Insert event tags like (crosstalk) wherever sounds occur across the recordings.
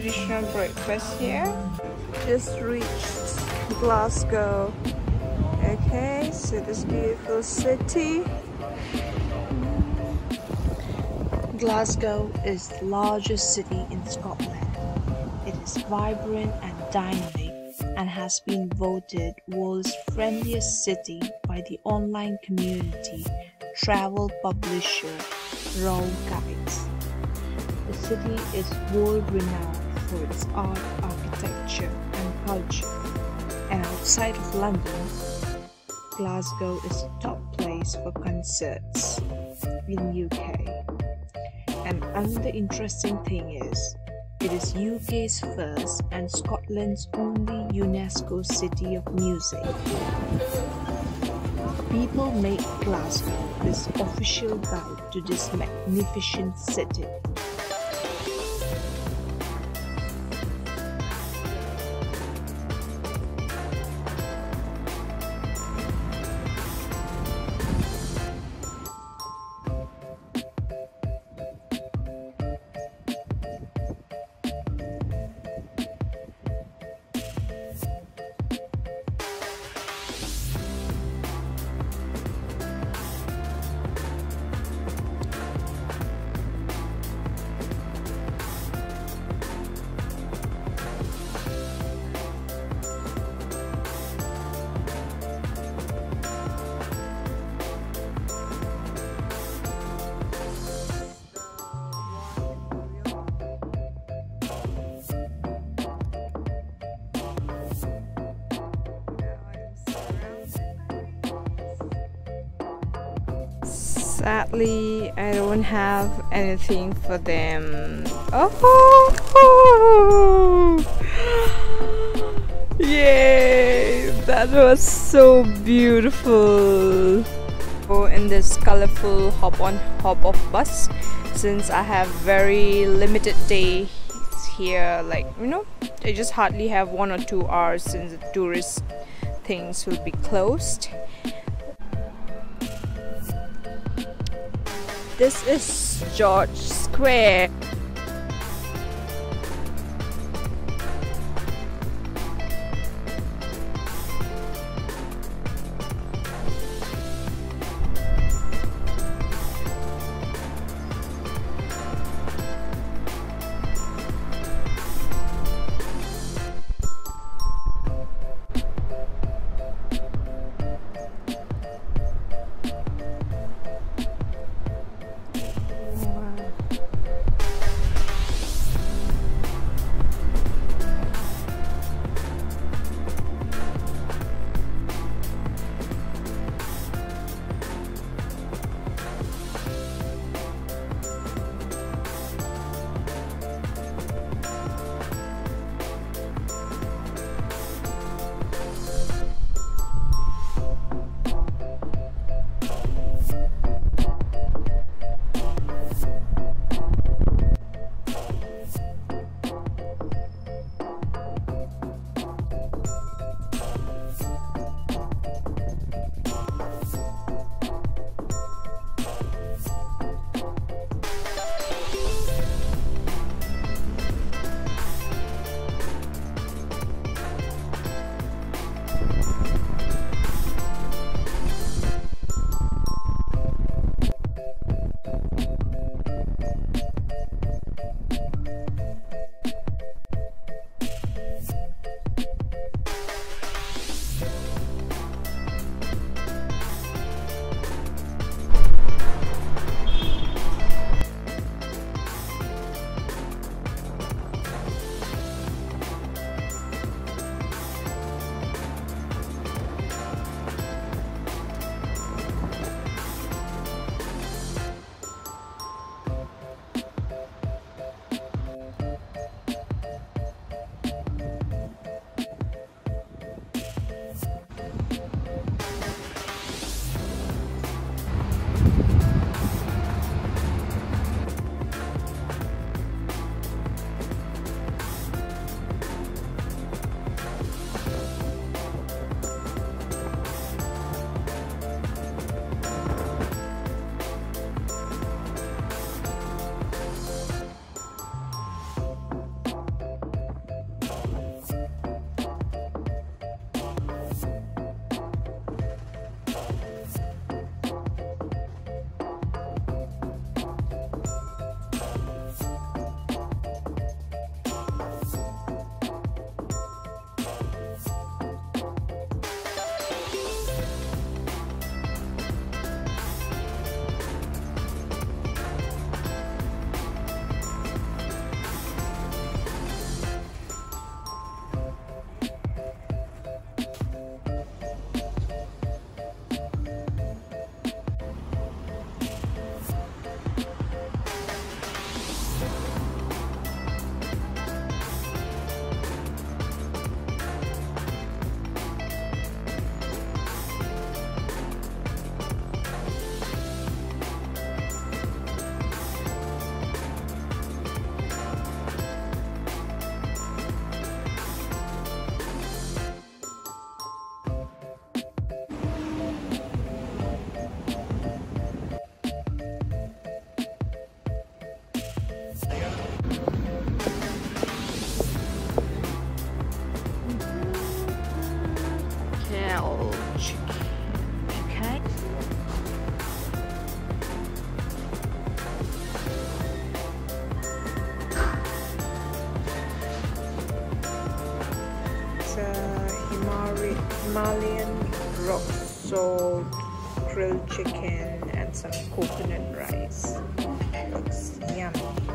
traditional breakfast here. Just reached Glasgow. Okay, so this beautiful city. Glasgow is the largest city in Scotland. It is vibrant and dynamic and has been voted world's friendliest city by the online community travel publisher Rough Guides. The city is world renowned its art, architecture, and culture. And outside of London, Glasgow is the top place for concerts in UK. And another interesting thing is, it is UK's first and Scotland's only UNESCO City of Music. People make Glasgow this official guide to this magnificent city. Sadly, I don't have anything for them. Oh! (gasps) Yay! That was so beautiful. Go in this colorful hop on hop off bus since I have very limited days here like you know I just hardly have one or two hours since the tourist things will be closed This is George Square. Himalayan rock salt grilled chicken and some coconut rice. Looks yummy.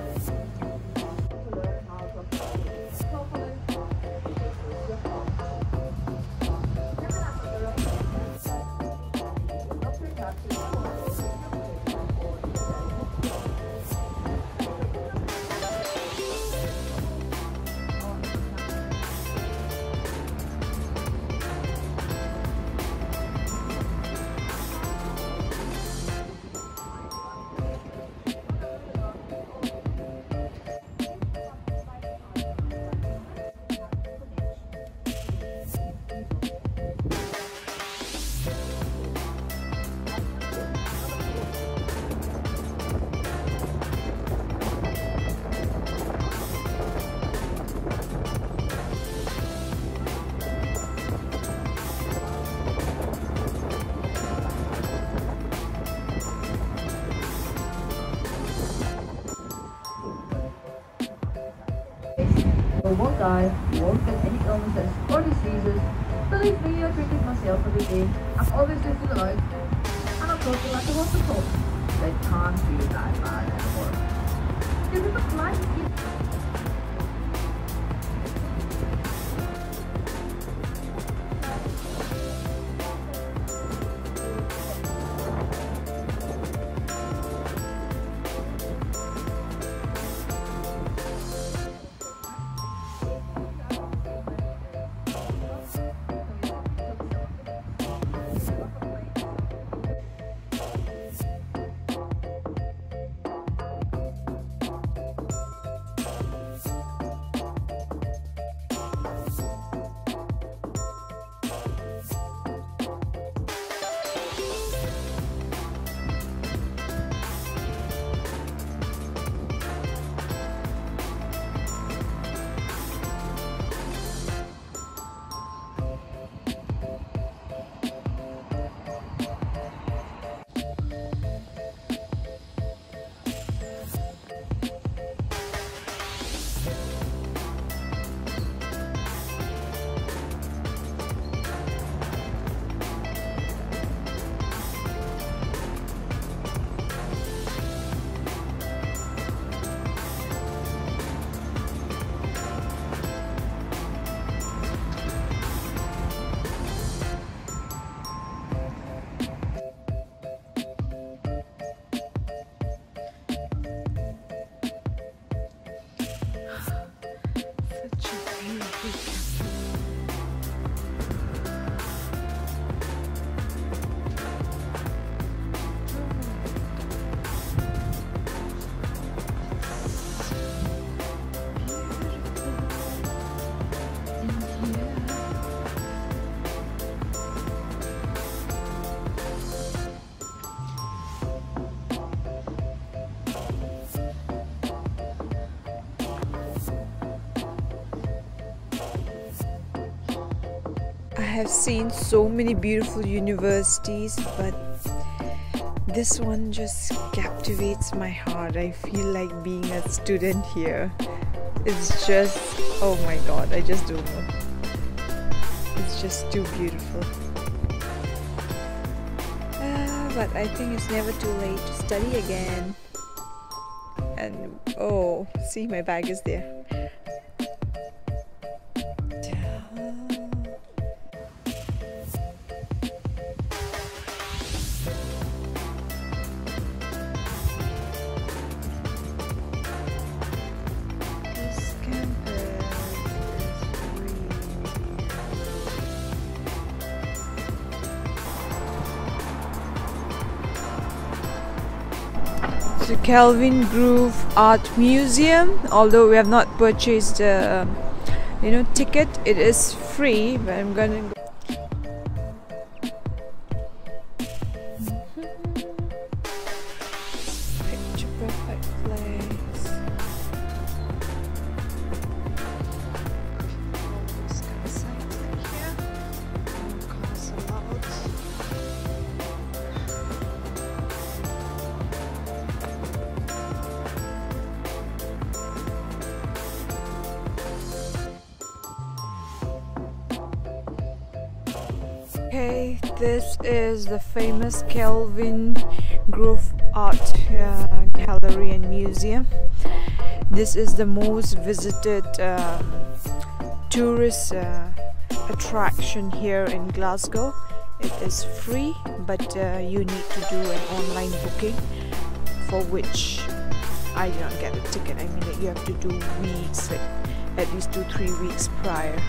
You won't get any illnesses or diseases. Believe me, I treated myself every day. I'm always doing the. And I'm talking like a hospital. They can't feel that bad anymore. This is a flight. Such have seen so many beautiful universities, but this one just captivates my heart. I feel like being a student here. It's just, oh my god, I just don't know. It's just too beautiful. Ah, but I think it's never too late to study again. And oh, see, my bag is there. The Kelvingrove Art Museum. Although we have not purchased the, you know, ticket, it is free. But I'm gonna. Go Okay, this is the famous Kelvin Grove Art uh, Gallery and Museum. This is the most visited um, tourist uh, attraction here in Glasgow. It is free, but uh, you need to do an online booking for which I did not get a ticket. I mean, you have to do weeks, like at least two, three weeks prior.